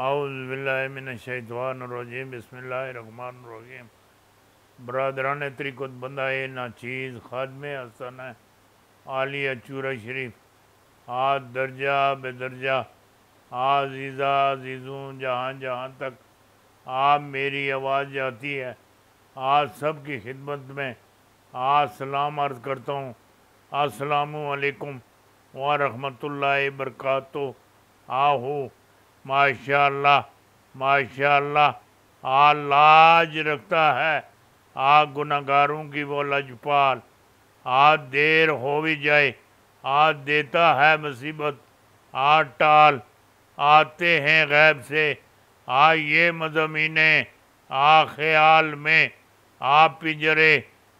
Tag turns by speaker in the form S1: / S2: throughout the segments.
S1: आउज़बिल्लिमिनशैतवानरजीम बसमीम बरदरान तरीक़त बंदाए ना चीज़ खादम हसन आलिया चूरा शरीफ आज दर्जा बेदर्जा आजीज़ा अजीज़ों जहाँ जहाँ तक आप मेरी आवाज़ जाती है आज सब की खिदमत में आज सलाम अर्ज़ करता हूँ असलकुम वरहमतुल्लाहि बरकातहू आहू माशा माशा आ लाज रखता है। आ गुनागारों की वो लजपाल। आ देर हो भी जाए आ देता है मुसीबत। आ टाल, आते हैं गैब से। आ ये मजमीने आ ख्याल में आ पिंजरे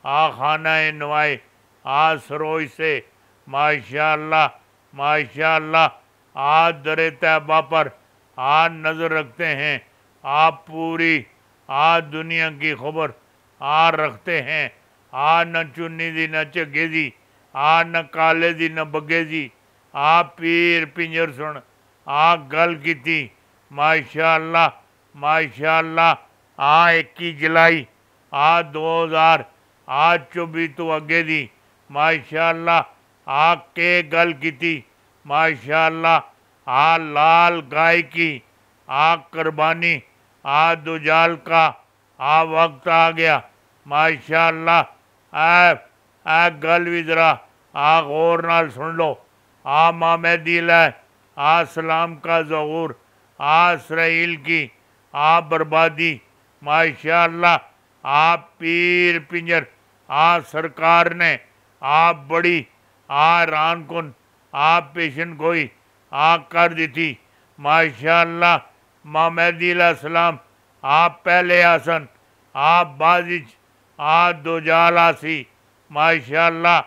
S1: आ खाना नवाए आ सरोज से। माशा माशा आ दरे तैबा पर। आ नज़र रखते हैं। आप पूरी आ दुनिया की खबर आ रखते हैं। आ न चुनी दी, न झगे दी आ न काले दी, न बगे दी आ पीर पिंजर सुन आ गल की माशा माशा आ इक्की जुलाई आ दो हज़ार आ चौबी तो अगे दी। माशा आ के गल की माशा आ लाल गाय की आ कुर्बानी आ दुजाल का आ वक्त आ गया। माशा आ गल भी ज़रा आ गौर नाल सुन लो। आ मामेदी है आ सलाम का जहूर, आ इसराइल की आ बर्बादी। माशा आ पीर पिंजर, आ सरकार ने, आ बड़ी, आ रान कुन आ पेशन गोई आ कर दी थी माशा मामदी सलाम, आप पहले आसन, आप बाजिज आ दोजाल आसी। माशा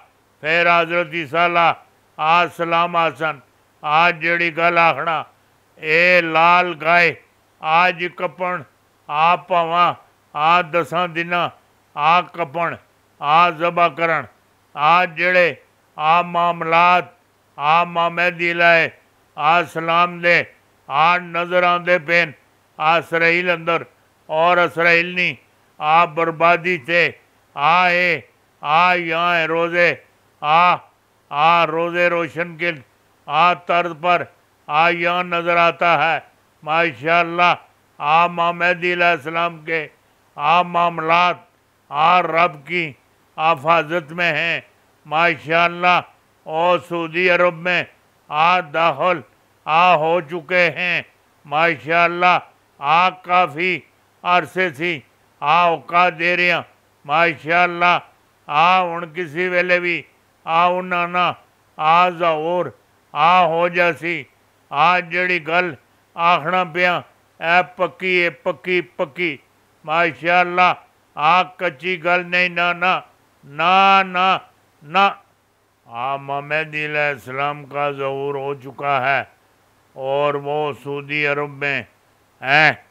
S1: फिर हज़रत साला आ सलाम आसन, आज जड़ी गल आखना ए लाल गाय, आज कपन आ भावा आ दसा दिन आ कपन आ जबा करण। आ जड़े, आ मामलात, आ मामदी लाए आ सलाम दे आ नज़र आते पेन आ इसराइल अंदर, और इसराइल नहीं आ बर्बादी से आ ए आ यहाँ रोज़े, आ आ रोज़े रोशन के, आ तर्ज पर, आ यहाँ नज़र आता है माशा आ मामदी के, आ मामलात आ रब की आफाजत में हैं माशा और सऊदी अरब में आ दाखिल आ हो चुके हैं। माशाल्लाह आ काफ़ी अरसे थी आ औका दे रहे हैं माशाल्लाह आ हूँ किसी वेले भी आ उन्होंने आ जहूर आ हो जासी। आ जड़ी गल आखना पिया ए पक्की है पक्की पक्की। माशाल्लाह आ कच्ची गल नहीं ना ना ना ना ना। आ मोहम्मद इस्लाम का जहूर हो चुका है और वो सऊदी अरब में हैं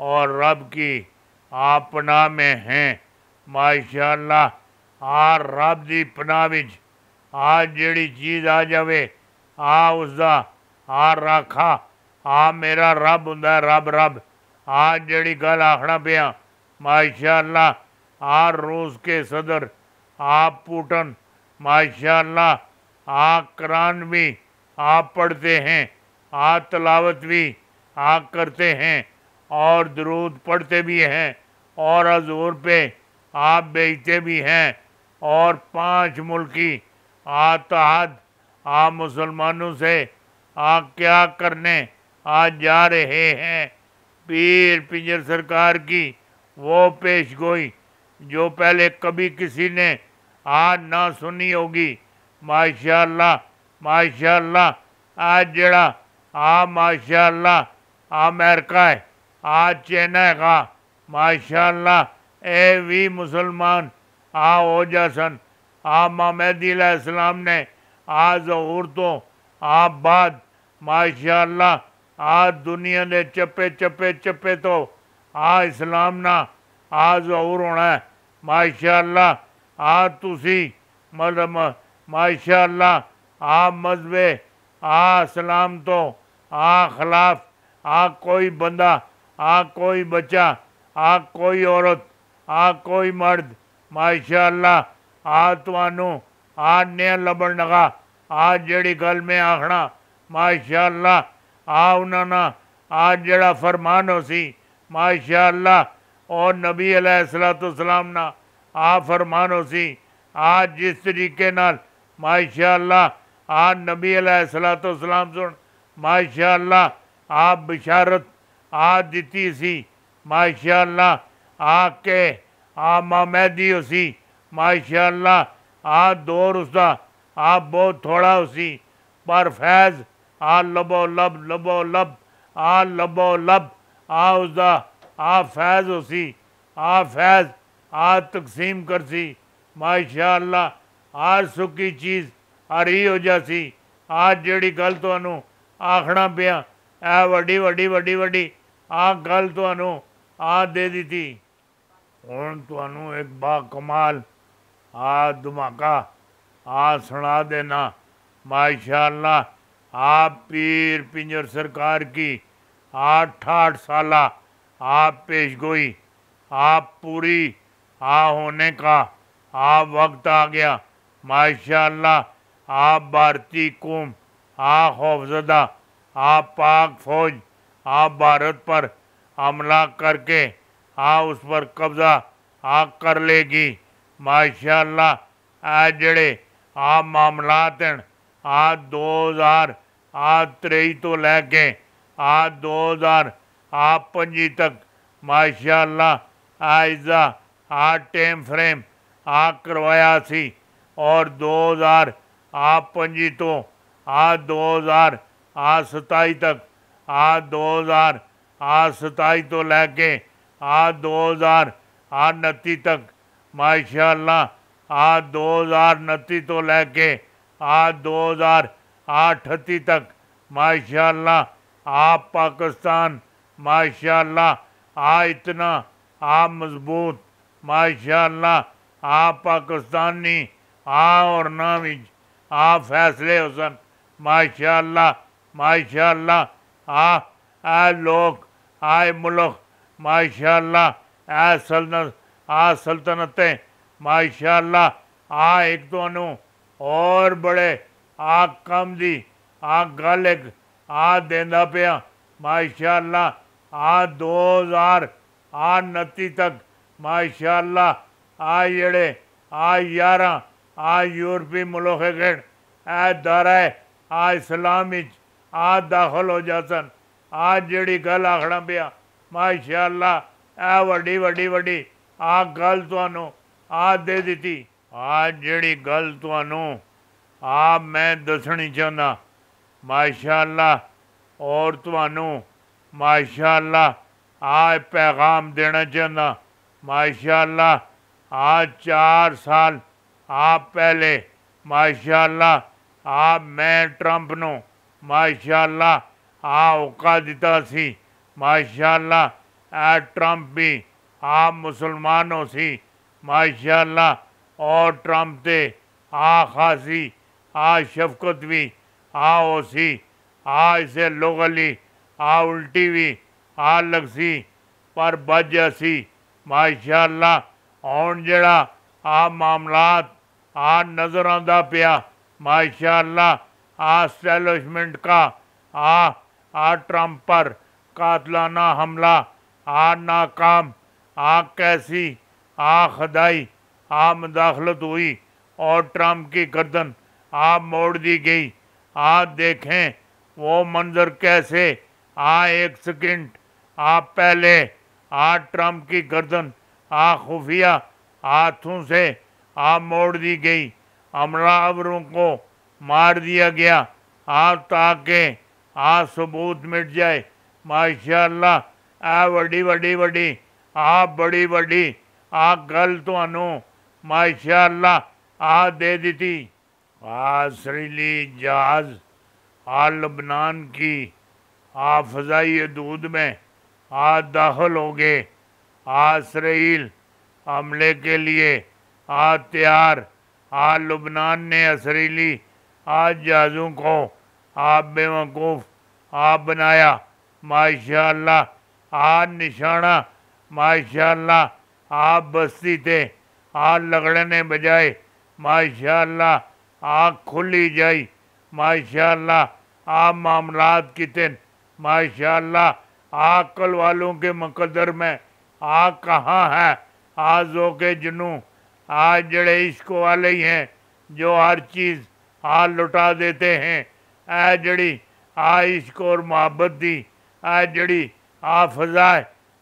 S1: और रब की आपना में हैं। माशाल्लाह आ रब की पनाह विच आ जड़ी चीज़ आ जाए आ उसका आ राखा, आ मेरा रब हों, रब रब। आ जड़ी गल आखना पिया, माशाल्लाह आ रूस के सदर आ पुटन माशाल्लाह आ कुरान भी आप पढ़ते हैं आ तलावत भी आ करते हैं, और दरूद पढ़ते भी हैं, और हजूर पे आप बेचते भी हैं, और पाँच मुल्की आ तहद आ मुसलमानों से आ क्या करने आ जा रहे हैं। पीर पिंजर सरकार की वो पेश गोई जो पहले कभी किसी ने आ ना सुनी होगी। माशाल्लाह माशाल्लाह, आज जड़ा आ माशाल्लाह आ अमेरिका है आ चाइना है माशाल्लाह, ए भी मुसलमान आ हो जासन आ मामदी इस्लाम ने आ जहूर तो आ बाद, माशाल्लाह आ दुनिया के चप्पे चप्पे चप्पे तो आ इस्लाम ना आ जहूर होना है, माशाल्लाह आ तुसी मतलब माशाल्लाह आ मजबे आ इस्लाम तो आ खिलाफ आ कोई बंदा आ कोई बच्चा आ कोई औरत आ कोई मर्द माशाल्लाह आ ਤੁਹਾਨੂੰ ਆ ਨੇ ਲੱਭਣ ਲਗਾ ਆ ਜਿਹੜੀ ਗੱਲ ਮੈਂ ਆਖਣਾ ਮਾਸ਼ਾਅੱਲਾ ਆ ਉਹਨਾਂ ਨਾਲ ਆ ਜਿਹੜਾ ਫਰਮਾਨ ਹੋ ਸੀ ਮਾਸ਼ਾਅੱਲਾ ਉਹ ਨਬੀ ਅਲੈਹਿਸਸਲਾਮ ਨਾਲ ਆ ਫਰਮਾਨ ਹੋ ਸੀ ਆ ਜਿਸ ਤਰੀਕੇ ਨਾਲ ਮਾਸ਼ਾਅੱਲਾ ਆ ਨਬੀ ਅਲੈਹਿਸਸਲਾਮ ਸੁਣ ਮਾਸ਼ਾਅੱਲਾ ਆ ਬਿਸ਼ਾਰਤ ਆ ਦਿੱਤੀ ਸੀ ਮਾਸ਼ਾਅੱਲਾ ਆ ਕੇ ਆ ਮਹਮਦੀ ਹੋ ਸੀ ਮਾਸ਼ਾਅੱਲਾ ਆ ਦੌਰ ਉਸਦਾ ਆ ਬਹੁਤ ਥੋੜਾ ਹੋ ਸੀ ਪਰ ਫੈਜ਼ ਆ ਲਬੋ ਲਬ ਲਬੋ ਲਬ ਆ ਲਬੋ ਲਬ ਆ ਉਸਦਾ ਆ ਫੈਜ਼ ਹੋ ਸੀ ਆ ਫੈਜ਼ ਆ ਤਕਸੀਮ ਕਰ ਸੀ ਮਾਸ਼ਾਅੱਲਾ ਆ ਸੁੱਕੀ ਚੀਜ਼ ਹਰੀ ਹੋ ਜਾਸੀ ਆ ਜਿਹੜੀ ਗੱਲ ਤੁਹਾਨੂੰ ਆਖਣਾ ਪਿਆ ਇਹ ਵੱਡੀ ਵੱਡੀ ਵੱਡੀ ਵੱਡੀ ਆ ਗੱਲ ਤੁਹਾਨੂੰ ਆ ਦੇ ਦਿੱਤੀ ਹੁਣ ਤੁਹਾਨੂੰ ਇੱਕ ਬਾ ਕਮਾਲ ਆ ਧਮਾਕਾ ਆ ਸੁਣਾ ਦੇਣਾ माशाल्लाह आप पीर पिंजर सरकार की आठ आठ साल आप पेश गोई आप पूरी आ होने का, आ वक्त आ गया। माशाल्लाह, आप भारतीय कौम आ खौफजदा आप पाक फौज, आप भारत पर हमला करके, आ उस पर कब्ज़ा आ कर लेगी। माशाल्लाह, आ जड़े, आ मामलात हैं। आ दो हज़ार, आ त्रेई तो लैके, आ दो हज़ार, आ पंजी तक। माशाल्लाह, आइजा आठ टेम फ्रेम आ करवाया सी और दो हज़ार आ पंजी तो आ दो हज़ार आ सताई तक आ दो हज़ार आ सताई तो लैके आ दो हज़ार आ नती तक माशाला दो हज़ार नती तो लैके आ दो हज़ार आ अठती तक माशाला आप पाकिस्तान माशाला आ इतना आ मज़बूत माशाल्लाह, आप पाकिस्तानी आ और ना भी आ फैसले हुसन। माशाल्लाह माशाल्लाह आ आ लोग आए मुल्क, माशाल्लाह आ सल्तनत आ सल्तनतें, माशाल्लाह, आ एक तो और बड़े, आ कम दी आ गल एक आ देंदा पाया, माशाल्लाह, आ दो हज़ार, आ नती तक माशाला आ जड़े आ यार आ यूरोपी मुल्क दरा ए आ इस्लाम आ दाखिल हो जासन, आ जड़ी गल आखना पे माशाला ए वी वी वड्डी, आ गल थानू आ दे दी आ जड़ी गल थानू आ मैं दसनी चाहना माशाला और माशाला आ पैगाम देना चाहना माशाल्लाह, आज चार साल आप पहले, माशाल्लाह, आप मैं ट्रंप नो, माशाल्लाह आ दिता सी, माशाल्लाह ए ट्रंप भी आप मुसलमान हो सी, माशाल्लाह, और ट्रंप ते आ खासी आ शफकत भी आ हो सी आ इसे लोगली आ उल्टी भी आ लग सी, पर बज सी। माशाला हूँ जड़ा, आ मामलात, आ नज़र आता पिया माशाला आ स्टैलिशमेंट का, आ आ ट्रंप पर कातलाना हमला, आ नाकाम, आ कैसी, आ खदाई, आ मुदाखलत हुई, और ट्रंप की गर्दन, आ मोड़ दी गई। आ देखें, वो मंज़र कैसे, आ एक सेकंड, आप पहले आ ट्रंप की गर्दन आ खुफिया, हाथों से आ मोड़ दी गई। हमलावरों को मार दिया गया। आ ताकि आ सबूत मिट जाए। माशाल्लाह आ बड़ी बड़ी बड़ी आ बड़ी बड़ी आ गल तो माशाल्लाह आ दे दी थी। आसरीली जहाज़ आ लबनान की आ फ़जाई दूध में आ दाखिल हो गए आसरील हमले के लिए आ तैयार। आ लुबनान ने असरीली आज जहाज़ों को आ बेवकूफ़ आ बनाया। माशाल्लाह, आज निशाना, माशाल्लाह, आप बस्ती थे आ लगड़ने बजाए। माशाल्लाह आ खुली जाई। माशाल्लाह आ मामलात कितन। माशाल्लाह आ कल वालों के मुकदर में। आ कहाँ है? आ जो के जुनू आज जड़े इश्क वाले ही हैं, जो हर चीज़ आ लुटा देते हैं। ए जड़ी आ इश्क और मोहब्बत दी। ए जड़ी आ फजा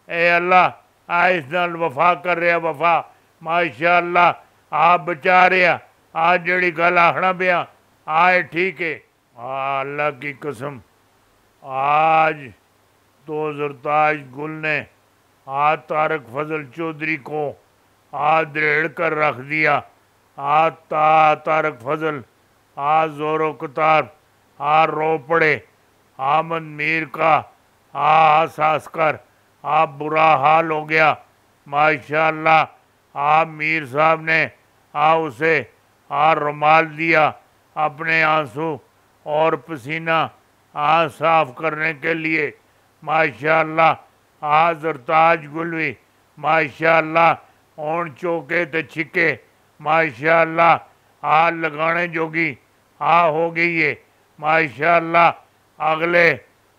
S1: ए अल्लाह, आ इस नाल वफा कर रहा, वफा। माशा अल्लाह आ बचा रहा। आ जड़ी गल आखना पिया। आए ठीक है। आ अल्लाह की कसम। आज तो जरताज गुल ने आ तारक फजल चौधरी को आ दृढ़ कर रख दिया। आ ता तारक फजल, आ जोरो कतार, आ रो पड़े आमद मीर का, आ सास कर, आ बुरा हाल हो गया। माशाल्लाह, आ मीर साहब ने, आ उसे, आ रुमाल दिया अपने आँसू और पसीना, आ साफ़ करने के लिए। माशाल्लाह आ जरताज गुलवी माशाल्लाह ओन चौके ते छिके माशाल्लाह आ लगाने जोगी आ हो गई है माशाल्लाह अगले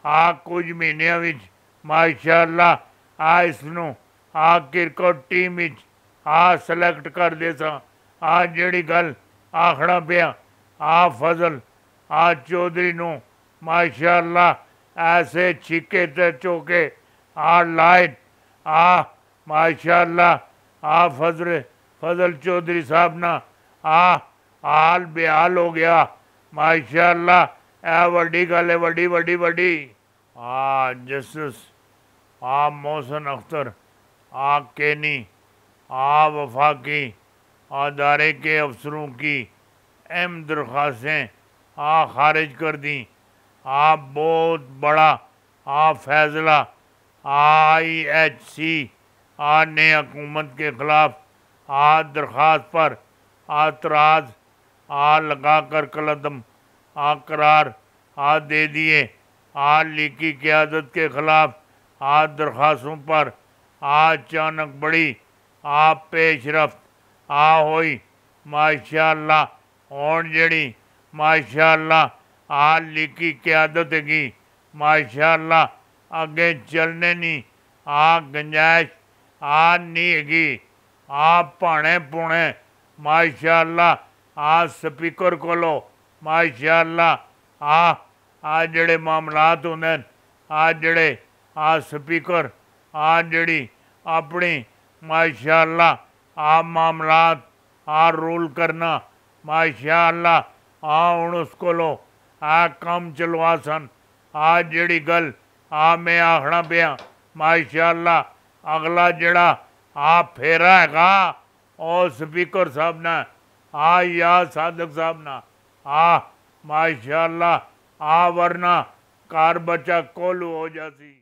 S1: आ कुछ महीनों ਵਿੱਚ ਮਾਸ਼ਾਅੱਲਾ ਆ ਇਸ ਨੂੰ ਆ ਕ੍ਰਿਕਟ ਟੀਮ ਵਿੱਚ ਆ ਸਿਲੈਕਟ ਕਰ ਦੇ ਸਾਂ ਆ ਜਿਹੜੀ ਗੱਲ ਆਖਣਾ ਪਿਆ ਆ ਫਜ਼ਲ ਆ ਚੌਧਰੀ ਨੂੰ ਮਾਸ਼ਾਅੱਲਾ ऐसे छिके ते चौके आ लाइट आ माशाल्लाह आ फजल फजल चौधरी साहब ना। आ हाल बेहाल हो गया। माशाल्लाह ए वड्डी गल है, वड्डी वड्डी वड्डी। आ जस्टिस आ मोहसन अख्तर आ केनी आ वफाकी अदारे के अफसरों की अहम दरख्वास्तें आ खारिज कर दी। आप बहुत बड़ा आ फैसला, आई एच सी आ ने हुकूमत के ख़िलाफ़ आ दरख्वास्त पर आतराज आ लगा कर कलदम आ करार आ दे दिए आ लीकी क्यादत के ख़िलाफ़ आ दरख्वास्तों पर आ अचानक बड़ी आ पेशरफ, आ हुई माशा और जड़ी माशा आ लिखी क्यादत की। माशाल्लाह अगे चलने नहीं आ गंजाइश, आ नहीं हैगी आ भाने पुणे माशाल्लाह, आ स्पीकर कोलो। माशाल्लाह, आ आ जड़े मामलात होंगे आ जड़े, आ स्पीकर, आ जड़ी अपनी, माशाल्लाह, आ मामलात, आ रूल करना। माशाल्लाह, आ हूँ उस कोलों। आ कम चलवा सन। आ जड़ी गल आ मैं आखना पिया माशाला अगला जड़ा आ फेरा है और स्पीकर साहब ने, आ या साधक साहब ने, आ माशाला आ वरना कार बच्चा कोलू हो जाती